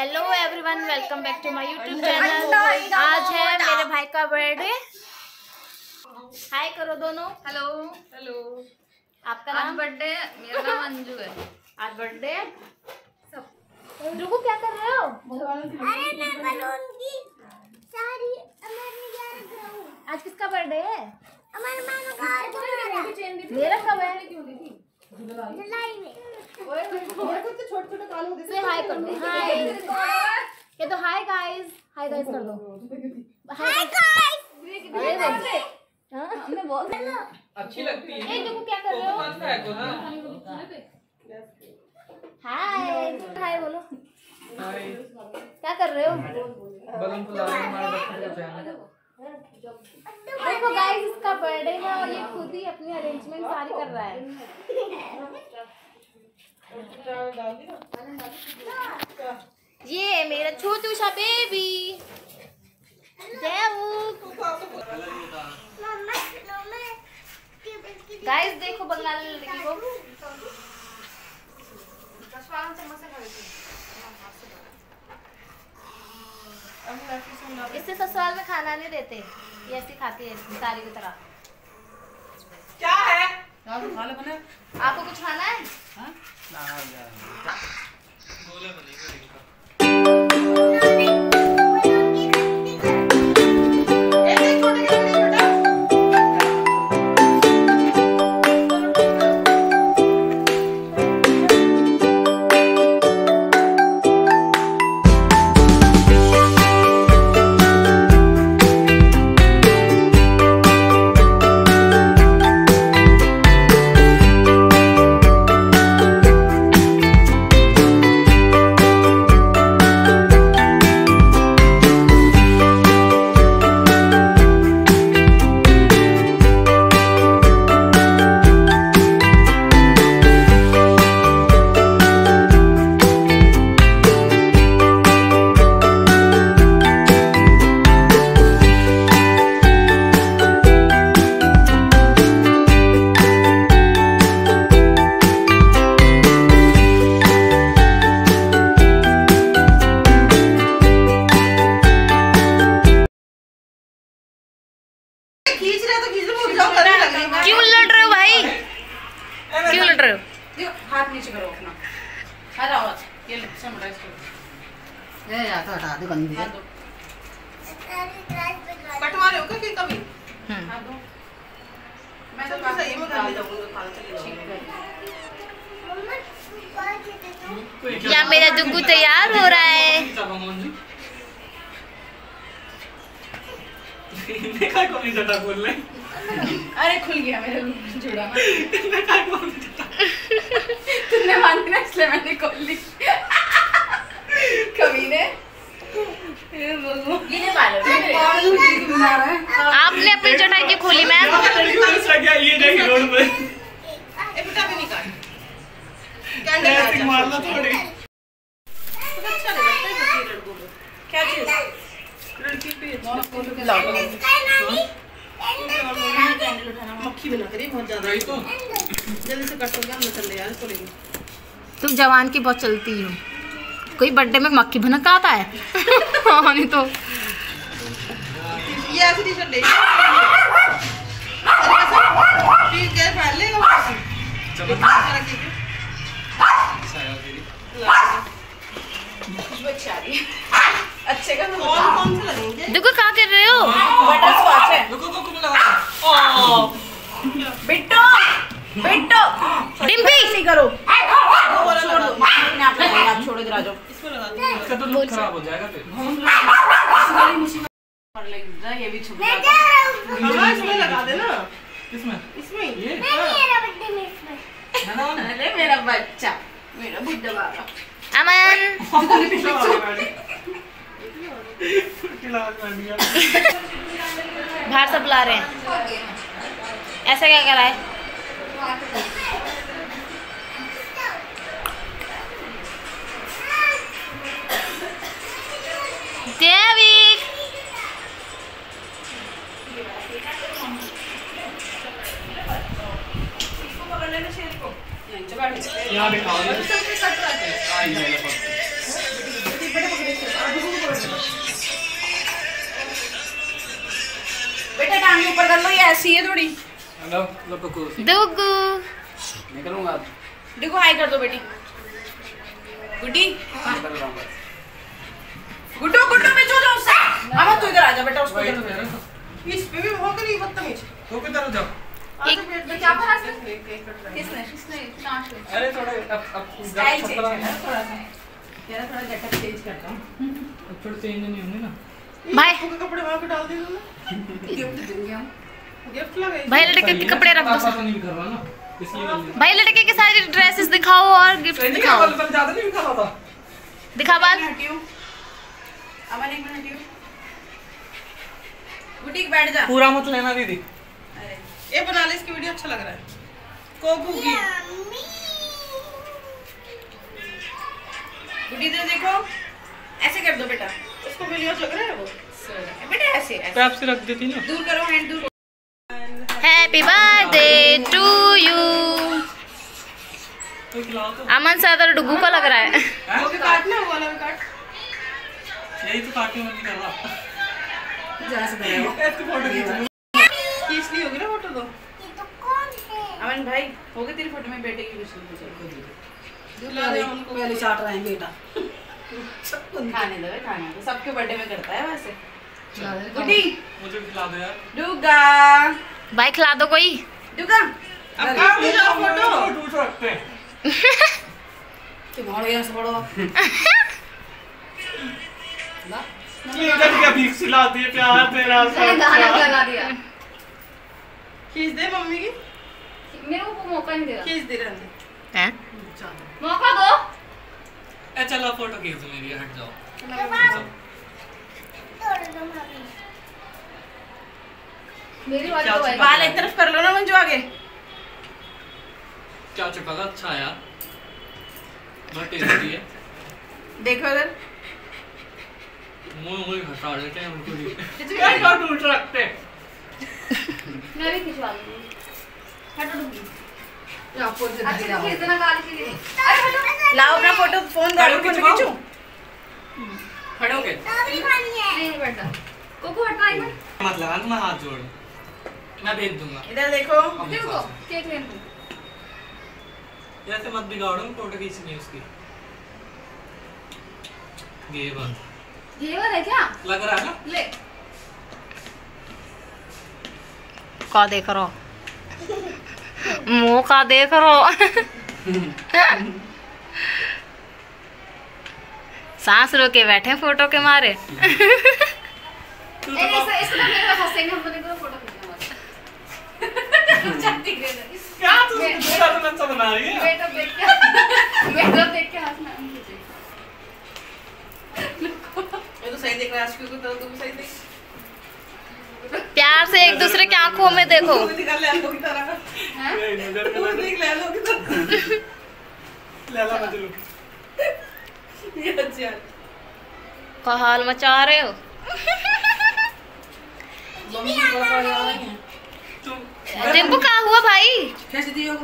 Hello everyone welcome back to my YouTube channel आज है मेरे भाई का बर्थडे हाय करो दोनों. हेलो हेलो आपका नाम? बर्थडे मेरा नाम अंजू है। आज बर्थडे रुको क्या कर रहे हो? अरे मैं बलून की सारी आज किसका बर्थडे है? अमर मानो कार को मेरा मेरा कब है? जुलाई में। से हाय कर दो हाय ये तो हाय हाय गाइस कर दो हाय गाइस हाँ, मैं बोल अच्छी लगती है ए देखो क्या कर रहे हो पे है तो ना हाय हाय बोलो हाय क्या कर रहे हो? बलून फुला रहे हैं हमारे बच्चे का चैनल देखो गाइस इसका बर्थडे है और ये खुद ही अपनी अरेंजमेंट सारी कर रहा है। ये मेरा छोटू सा बेबी गाइस देखो बंगाली लड़की को। इससे ससुराल में खाना नहीं देते। ये ऐसी खाती है सारी की तरह। क्या है? आपको कुछ खाना है? खींच नीचे करो अपना। हर आवाज़ ये इसको ए या तो हटा दे गंदी है। रहे हो क्या कि कभी हाथ दो। मैं तो सही में कर जाऊँगा चलिए या मेरा दुग्गू तैयार हो रहा है? देखा कौन नहीं जटा बोल रहे अरे खुल गया मेरा जुड़ा। तुमने मानी ना इसलिए मैंने खोल ली। कभी ने? ये आपने अपनी चटाई की खोली मैम। क्या ये देख रोड पे। ए बेटा भी निकाल ऐसे मारना थोड़ी। अच्छा क्या चीज़? लड़की मक्खी बना करी बहुत ज़्यादा। तो जल्दी से कट हो गया हम यार इसको लेंगे तुम जवान की बहुत चलती हो। कोई बर्थडे में मक्खी भनक आता है? हाँ, नहीं तो। ये ऐसे टी शर्ट ले। ठीक है पहन लेगा अच्छे का कौन कौन से लगेंगे? देखो क्या कर रहे हो? बटर स्कॉच है रुको रुको मैं लगा बिट्टो बिट्टो डिम्पी करो। छोड़ इधर आ जाओ लगा दो। इसका तो लुक खराब हो जाएगा फिर। और लग जा ये भी छुप जाता हाँ इसमें लगा देना किसमें इसमें। ही। ये। है। ना अरे मेरा बच्चा। मेरा बुड्ढा बाबा। अमन। बाहर सब ला रहे हैं। ऐसा क्या करा Debí, si लो लो पकू दुगु निकलूँगा। देखो हाई कर दो बेटी। गुड्डी। निकल रहा हूँ बस गुड्डू गुड्डू में जो जाओ उससे अमन तू इधर आ जा बेटा उसको तो हूँ। इस पे भी हो गई बदतमीज तो किधर जाओ? बेटा क्या पढ़ा किसने? किसने? अरे थोड़ा अब अब स्टाइल चेंज थोड़ा है सा। तेरा थोड़ा गेटअप चेंज करता हूँ। थोड़ा चेंज नहीं होंगे ना। भाई कपड़े वहाँ पे डाल दे दो गिफ्ट देंगे हम। भाई लड़के के कपड़े रख दो। तो नहीं कर रहा ना इसलिए कर लिया। भाई लड़के की सारी ड्रेसेस दिखाओ और गिफ्ट दिखाओ। दिखा बाल। हटियो। अमन एक मिनट हटियो। बुटीक बैठ जा। पूरा मत लेना दीदी। ये बना ले इसकी वीडियो अच्छा लग रहा है। कोकू की। बुटी इधर देखो। ऐसे कर दो बेटा। उसको वीडियो लग रहा है वो। बेटा ऐसे ऐसे। पैप से रख देती ना। दूर करो हैंड दूर happy birthday to you Aman से ज़्यादा डुगू का लग रहा है। वो भी काटना वो वाला भी काट। यही तो तो तो है अमन भाई हो गई तेरी फ़ोटो में बेटे की पहले चाट रहे हैं बेटा। खाने दो खाने दो। सबके बर्थडे में करता है वैसे। गुड्डी। मुझे खिला दो यार। डुगा। भाई खिला दो कोई। हैं। है खींच दे मम्मी की। मेरे को मौका नहीं देगा खींच दे रहने हैं? मौका दो। चलो फ़ोटो खींच मेरी हट जाओ। मेरी वाली तो बाल एक तरफ़ कर लो ना मंजू आगे। क्या अच्छा यार। बहुत टेस्टी है। देखो इधर। मुँह मुँह घटा देते हैं उनको भी यार क्या टूट रखते मैं भी खिंचवा हटो आपको से अच्छे से खींच देना गाली के लिए। अरे हटो लाओ अपना फ़ोटो फ़ोन गाड़ी खड़े में खींचो खड़े हो गए तभी खानी है। नहीं बेटा। कोको एक मिनट मत लगा मैं हाथ जोड़। मैं भेज दूँगा। इधर देखो। देखो केक लेने को ऐसे मत बिगाड़ो फ़ोटो खींचनी है उसकी। ये बात ये वाला है क्या? लग रहा है ना? ले। का देख रहो मुँह का देख रहो सांस रोके बैठे फ़ोटो के मारे। तू ए, तो इससे इससे तो मेरे को हंसेंगे हम बने को फ़ोटो खींचना हमारा जाती है क्या तो अच्छा बना रही है देख देख हंसना तो सही देख रहा तो तुम सही देख प्यार से एक दूसरे की आँखों में देखो। दिखा ले की तरह देख ले की तरह ये हाल मचा रहे हो? मम्मी रहे हैं। तू रिंकू हुआ भाई? कैसे दियो